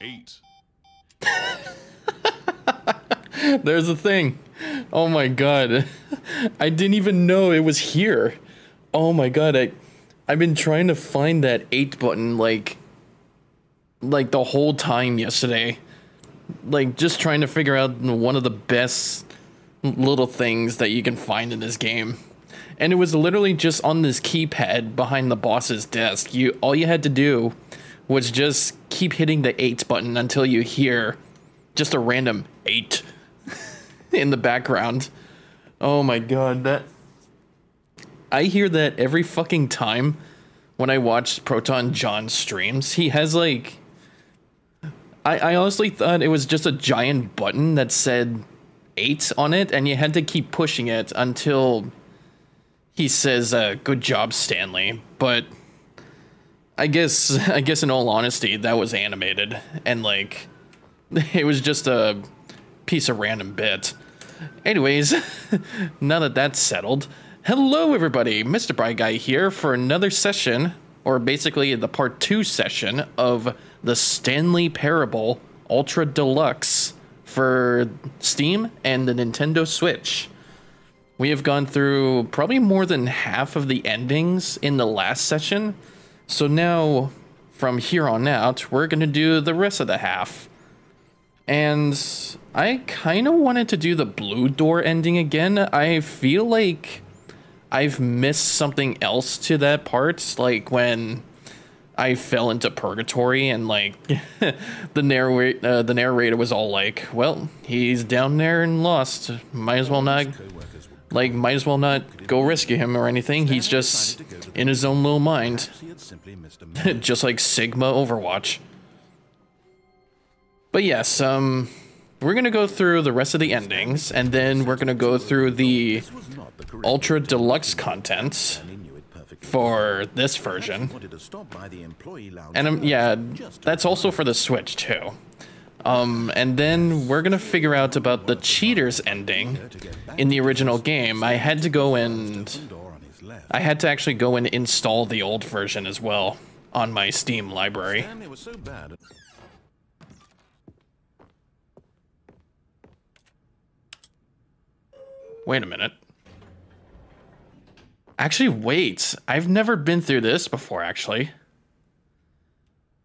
Eight. There's a thing. Oh my god. I didn't even know it was here. Oh my god, I I've been trying to find that 8 button like like the whole time yesterday. Like just trying to figure out one of the best little things that you can find in this game. And it was literally just on this keypad behind the boss's desk. You all you had to do was just keep hitting the 8 button until you hear just a random 8 in the background. Oh my god, that I hear that every fucking time when I watch ProtonJon streams. He has like I, I honestly thought it was just a giant button that said eight on it, and you had to keep pushing it until he says, uh, good job, Stanley. But I guess I guess in all honesty, that was animated and like it was just a piece of random bit. Anyways, now that that's settled, hello everybody, Mr. BriGuy here for another session, or basically the part two session of the Stanley Parable Ultra Deluxe for Steam and the Nintendo Switch. We have gone through probably more than half of the endings in the last session, so now from here on out, we're going to do the rest of the half. And I kind of wanted to do the blue door ending again. I feel like I've missed something else to that part, like when I fell into purgatory and like the narrator, uh, the narrator was all like, "Well, he's down there and lost. Might as well not, like, might as well not go rescue him or anything. He's just in his own little mind, just like Sigma Overwatch." But yes, um, we're gonna go through the rest of the endings, and then we're gonna go through the ultra deluxe content for this version. And um, yeah, that's also for the Switch too. Um, and then we're gonna figure out about the cheaters ending in the original game. I had to go and I had to actually go and install the old version as well on my Steam library. Wait a minute. Actually, wait. I've never been through this before, actually.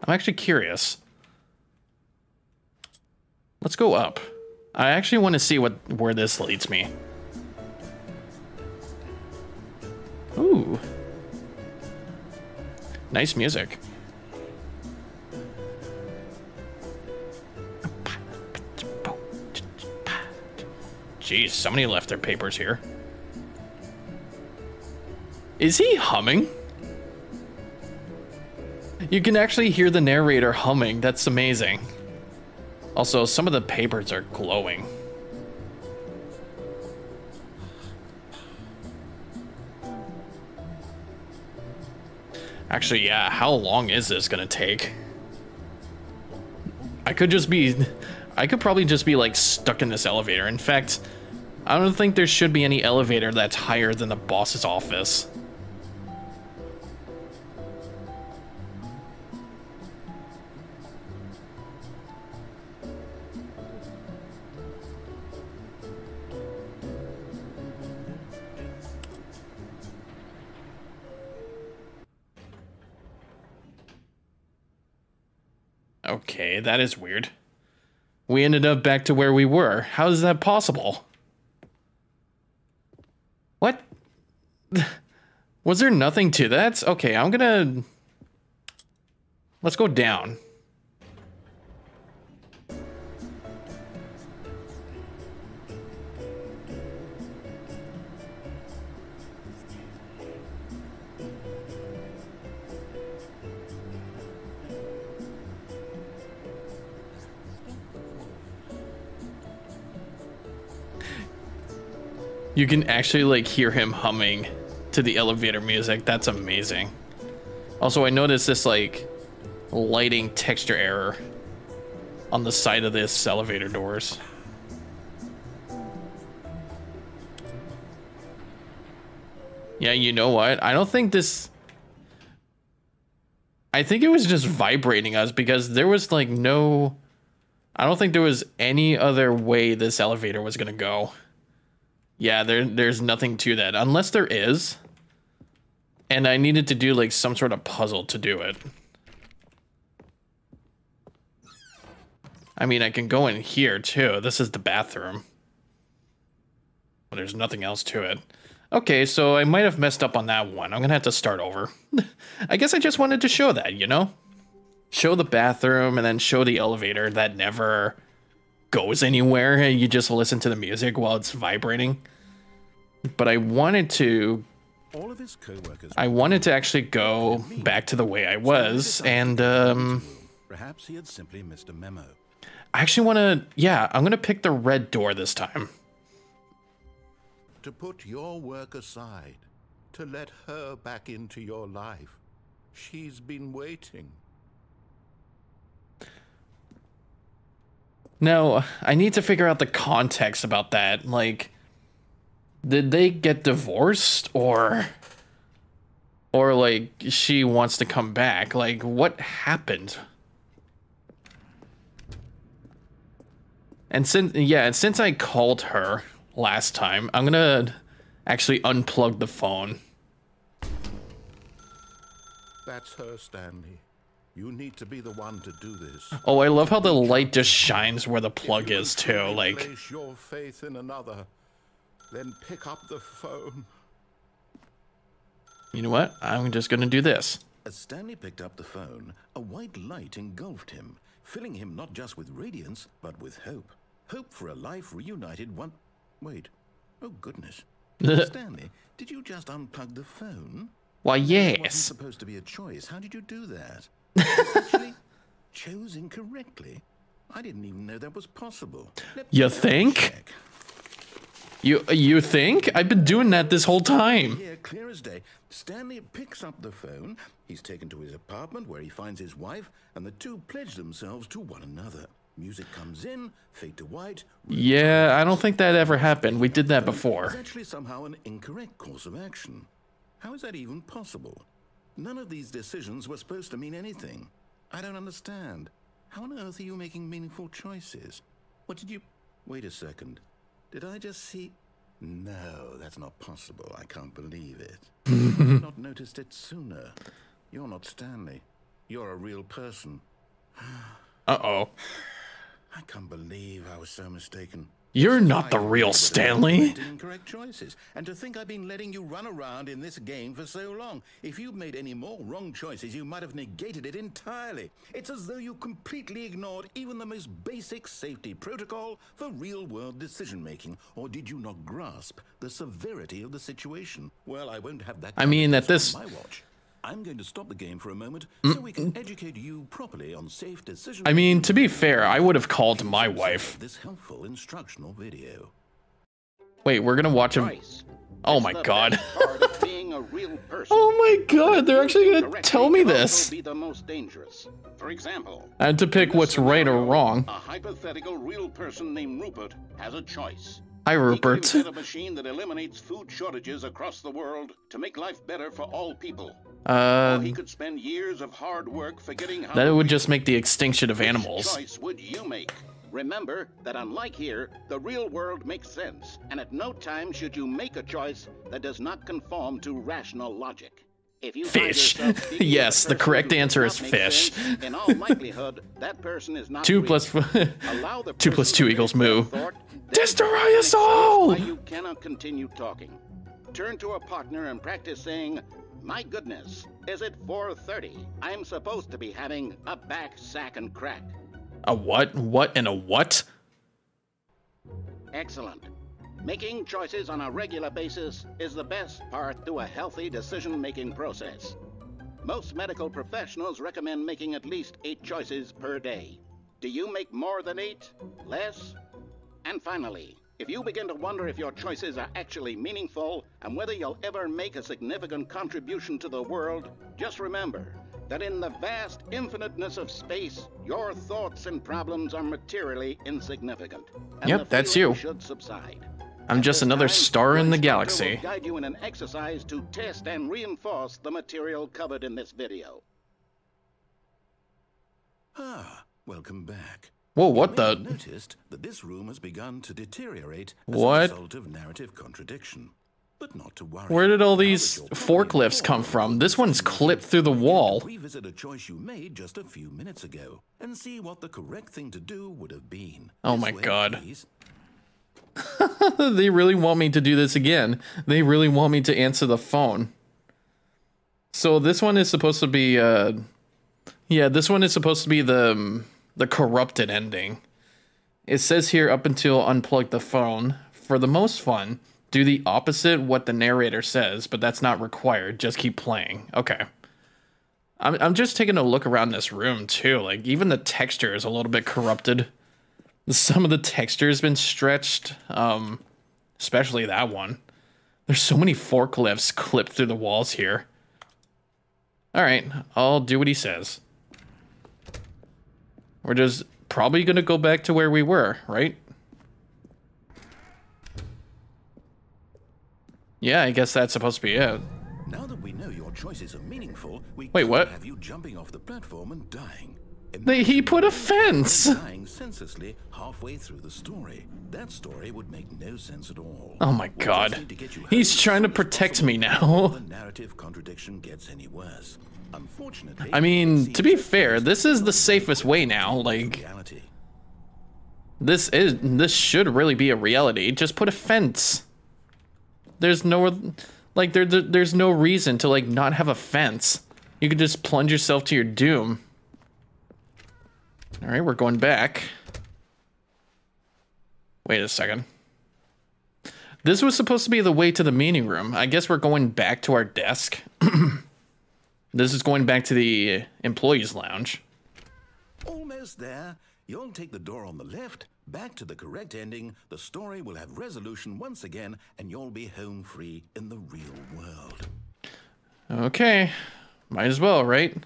I'm actually curious. Let's go up. I actually want to see what where this leads me. Ooh. Nice music. Jeez, somebody left their papers here. Is he humming? You can actually hear the narrator humming. That's amazing. Also, some of the papers are glowing. Actually, yeah, how long is this gonna take? I could just be... I could probably just be, like, stuck in this elevator. In fact, I don't think there should be any elevator that's higher than the boss's office. Okay, that is weird. We ended up back to where we were. How is that possible? What? Was there nothing to that? Okay, I'm gonna... Let's go down. You can actually like hear him humming to the elevator music. That's amazing. Also, I noticed this like lighting texture error on the side of this elevator doors. Yeah, you know what? I don't think this... I think it was just vibrating us because there was like no. I don't think there was any other way this elevator was gonna go. Yeah, there there's nothing to that unless there is. And I needed to do like some sort of puzzle to do it. I mean, I can go in here too. This is the bathroom. There's nothing else to it. Okay, so I might have messed up on that one. I'm gonna have to start over. I guess I just wanted to show that, you know? Show the bathroom and then show the elevator that never goes anywhere and you just listen to the music while it's vibrating. But I wanted to All of his co-workers I wanted to actually go back to the way I was and um perhaps he had simply missed a memo. I actually want to yeah, I'm going to pick the red door this time. To put your work aside, to let her back into your life. She's been waiting. Now, I need to figure out the context about that. Like, did they get divorced or. Or, like, she wants to come back? Like, what happened? And since, yeah, and since I called her last time, I'm gonna actually unplug the phone. That's her, Stanley. You need to be the one to do this. Oh, I love how the light just shines where the plug If is, too. Like, place your faith in another, then pick up the phone. you know what? I'm just gonna do this. As Stanley picked up the phone, a white light engulfed him, filling him not just with radiance, but with hope. Hope for a life reunited one. Wait. Oh, goodness. Stanley, did you just unplug the phone? Why, It wasn't yes. supposed to be a choice. How did you do that? Actually, chose incorrectly. I didn't even know that was possible. Let You think? check. You you think? I've been doing that this whole time. Here, clear as day, Stanley picks up the phone. He's taken to his apartment where he finds his wife, and the two pledge themselves to one another. Music comes in, fade to white. Yeah, I don't think that ever happened. We did that It's before. actually somehow an incorrect course of action. How is that even possible? None of these decisions were supposed to mean anything. I don't understand. How on earth are you making meaningful choices? What did you. Wait a second. Did I just see. No, that's not possible. I can't believe it. I've not noticed it sooner. You're not Stanley. You're a real person. Uh-oh. I can't believe I was so mistaken. You're not the real Stanley. Incorrect choices, and to think I've been letting you run around in this game for so long. If you'd made any more wrong choices, you might have negated it entirely. It's as though you completely ignored even the most basic safety protocol for real-world decision-making. Or did you not grasp the severity of the situation? Well, I won't have that. I mean, at this this- on my watch. I'm going to stop the game for a moment Mm. so we can educate you properly on safe decision. I mean, to be fair, I would have called my wife. This helpful instructional video. Wait, we're gonna watch a... Choice. Oh my god. best part of being a real person. Oh my god, they're actually gonna tell me this. Be the most dangerous. For example, I had to pick in this what's right or wrong. A hypothetical real person named Rupert has a choice. Hi, He Rupert. invent a machine that eliminates food shortages across the world to make life better for all people. Uh, he could spend years of hard work forgetting how that would just make the extinction of animals. choice would you make? Remember that unlike here, the real world makes sense, and at no time should you make a choice that does not conform to rational logic. If you Fish. Yes, the correct answer is fish. sense, in all likelihood, that person is not Two plus... Two two to equals moo. thought, Destroy us all! Why you cannot continue talking. Turn to a partner and practice saying, "My goodness, is it 4:30? I'm supposed to be having a back sack and crack." A what? What and a what? Excellent. Making choices on a regular basis is the best part to a healthy decision making process. Most medical professionals recommend making at least eight choices per day. Do you make more than eight? Less? And finally, if you begin to wonder if your choices are actually meaningful and whether you'll ever make a significant contribution to the world, just remember that in the vast infiniteness of space, your thoughts and problems are materially insignificant. And Yep, that's you. Should subside. I'm At just another time, star in your the instructor galaxy. Will guide you in an exercise to test and reinforce the material covered in this video. Ah, welcome back. Whoa, what the? noticed that this room has begun to deteriorate as What? a result of narrative contradiction. But not to worry. Where did all these forklifts come from? This one's clipped through the wall. Revisit a choice you made just a few minutes ago and see what the correct thing to do would have been. Oh my way, God. they really want me to do this again. They really want me to answer the phone. So this one is supposed to be uh yeah, this one is supposed to be the um, the corrupted ending. It says here up until unplug the phone. For the most fun, do the opposite what the narrator says, but that's not required. Just keep playing. Okay. I'm I'm just taking a look around this room too. Like even the texture is a little bit corrupted. Some of the texture's been stretched. Um especially that one. There's so many forklifts clipped through the walls here. All right, I'll do what he says. We're just probably gonna go back to where we were, right? Yeah, I guess that's supposed to be it. Now that we know your choices are meaningful, we Wait, what? have you jumping off the platform and dying. They, he put a fence. dying senselessly halfway through the story. That story would make no sense at all. Oh my god. need to get you He's trying to as soon as protect me now. The narrative contradiction gets any worse. Unfortunately, I mean, to be fair, this is the safest way now. Like, this is this should really be a reality. Just put a fence. There's no like there, there there's no reason to like not have a fence. You could just plunge yourself to your doom. All right, we're going back. Wait a second. This was supposed to be the way to the meeting room. I guess we're going back to our desk. this is going back to the employees lounge. Almost there. You'll take the door on the left, back to the correct ending. The story will have resolution once again, and you'll be home free in the real world. Okay. Might as well, right?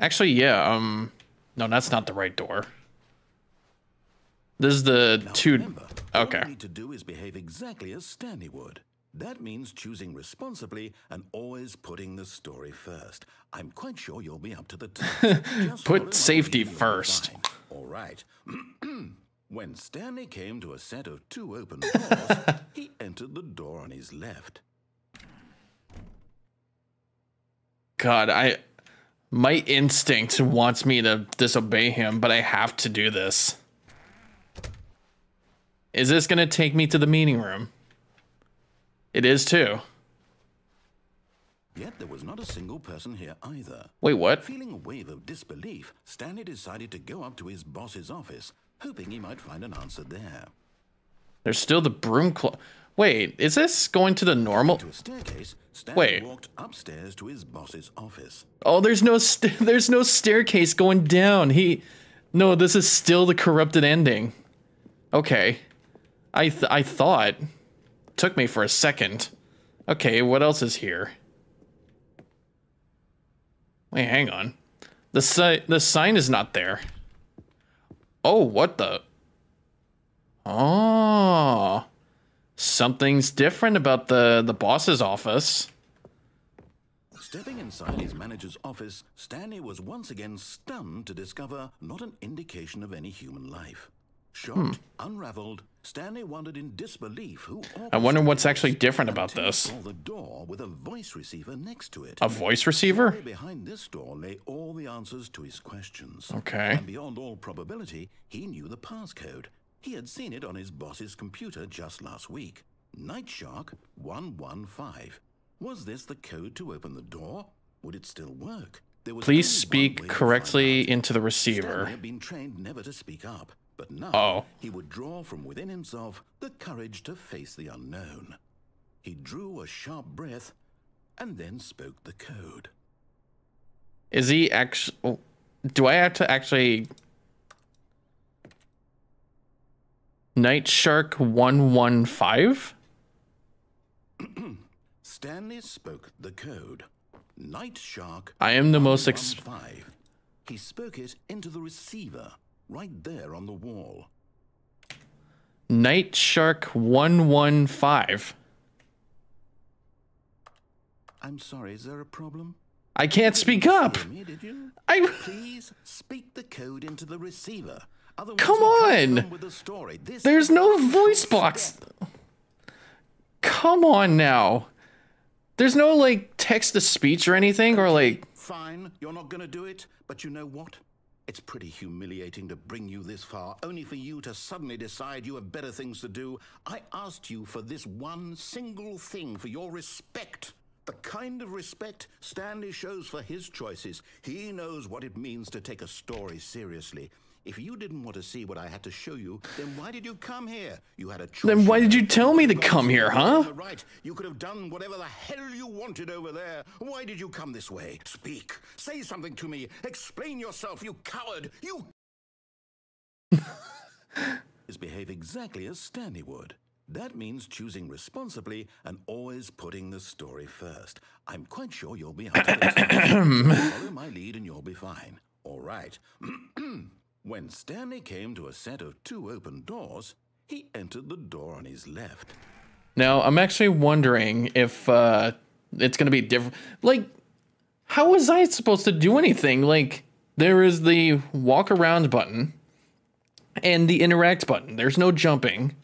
Actually, yeah, um no, that's not the right door. This is the Now two remember, all Okay. you need to do is behave exactly as Stanley would. That means choosing responsibly and always putting the story first. I'm quite sure you'll be up to the task. Put safety lead, you'll be first. All right. when Stanley came to a set of two open doors, he entered the door on his left. God, I my instinct wants me to disobey him, but I have to do this. Is this going to take me to the meeting room? It is too. Yet there was not a single person here either. Wait, what? Feeling a wave of disbelief, Stanley decided to go up to his boss's office, hoping he might find an answer there. There's still the broom clo- Wait, is this going to the normal To a staircase, Stanley Wait. walked upstairs to his boss's office. Oh, there's no st- there's no staircase going down. He No, this is still the corrupted ending. Okay. I th- I thought took me for a second. Okay, what else is here? Wait, hang on. The si- the sign is not there. Oh, what the Oh. Something's different about the the boss's office. Stepping inside his manager's office, Stanley was once again stunned to discover not an indication of any human life. Hmm. Shocked, unraveled, Stanley wondered in disbelief who. I wonder what's actually different about this. the door with a voice receiver next to it. A voice receiver? Behind this door lay all the answers to his questions. Okay. And beyond all probability, he knew the passcode. He had seen it on his boss's computer just last week. Night Shark 115. Was this the code to open the door? Would it still work? There was Please speak way to find correctly into the Stanley receiver. had been trained never to speak up, but now Oh. he would draw from within himself the courage to face the unknown. He drew a sharp breath and then spoke the code. Is he actually? Oh, do I have to actually? Night Shark one one five. Stanley spoke the code. Night Shark. I am the most ex- He spoke it into the receiver, right there on the wall. Night Shark one one five. I'm sorry, is there a problem? I can't speak up. Me, did you? I Please speak the code into the receiver. Otherwise, Come on. The There's no voice box. step. come on now. There's no like text to speech or anything or like Fine, you're not going to do it, but you know what? It's pretty humiliating to bring you this far, only for you to suddenly decide you have better things to do. I asked you for this one single thing, for your respect. The kind of respect Stanley shows for his choices. He knows what it means to take a story seriously. If you didn't want to see what I had to show you, then why did you come here? You had a choice. Then why did you tell me to come here, huh? Right. You could have done whatever the hell you wanted over there. Why did you come this way? Speak. Say something to me. Explain yourself, you coward. You. is behave exactly as Stanley would. That means choosing responsibly and always putting the story first. I'm quite sure you'll be up to this. Follow my lead and you'll be fine. All right. when Stanley came to a set of two open doors, he entered the door on his left. Now, I'm actually wondering if uh, it's going to be different. Like, how was I supposed to do anything? Like, there is the walk around button and the interact button. There's no jumping,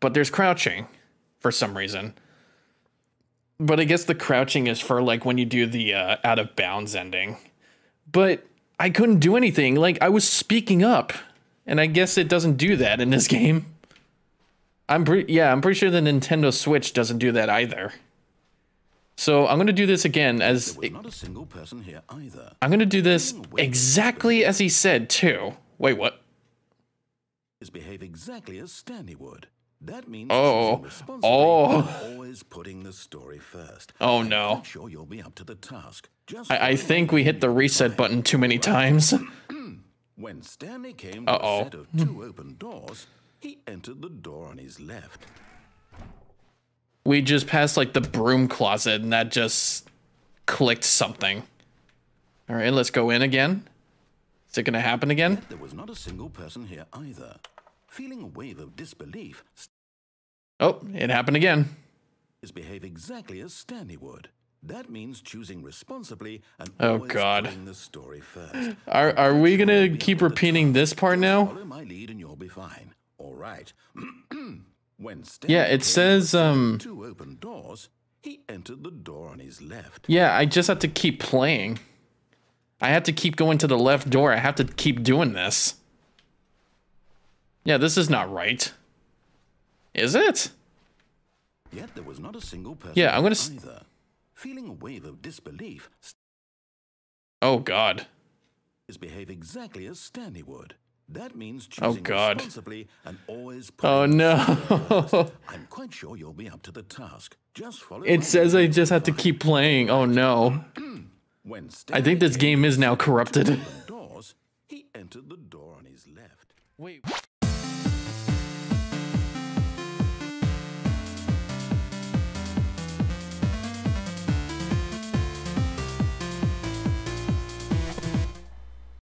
but there's crouching for some reason. But I guess the crouching is for like when you do the uh, out of bounds ending. But I couldn't do anything. Like, I was speaking up, and I guess it doesn't do that in this game. I'm pretty yeah, I'm pretty sure the Nintendo Switch doesn't do that either. So I'm gonna do this again as not a single person here either. I'm gonna do this exactly as he said too. Wait, what? Is behave exactly as Stanley would. That means Oh. Oh. always putting the story first. Oh, I'm no. sure you'll be up to the task. Just I, I think we hit the reset button too many times. When Stanley came to a set of two open doors, he entered the door on his left. We just passed like the broom closet and that just clicked something. Alright, let's go in again. Is it gonna happen again? There was not a single person here either. Feeling a wave of disbelief, Oh, it happened again. is behave exactly as Stanley would. That means choosing responsibly and Oh, always God. the story first. Are are we gonna keep up to the repeating this part now? Follow my lead and you'll be fine. All right. when Stanley Yeah, it came to a says, um, two open doors. He entered the door on his left. Yeah, I just have to keep playing. I have to keep going to the left door. I have to keep doing this. Yeah, this is not right. Is it? Yet there was not a single person Yeah, I'm gonna either. Feeling a wave of disbelief, Oh god. is behave exactly as Stanley would. That means Oh, God. responsibly and always Oh putting the story no. I'm quite sure you'll be up to the task. Just follow it says I just have to keep playing. Oh no. When I think this game is now set of two corrupted. doors, he entered the door on his left. Wait.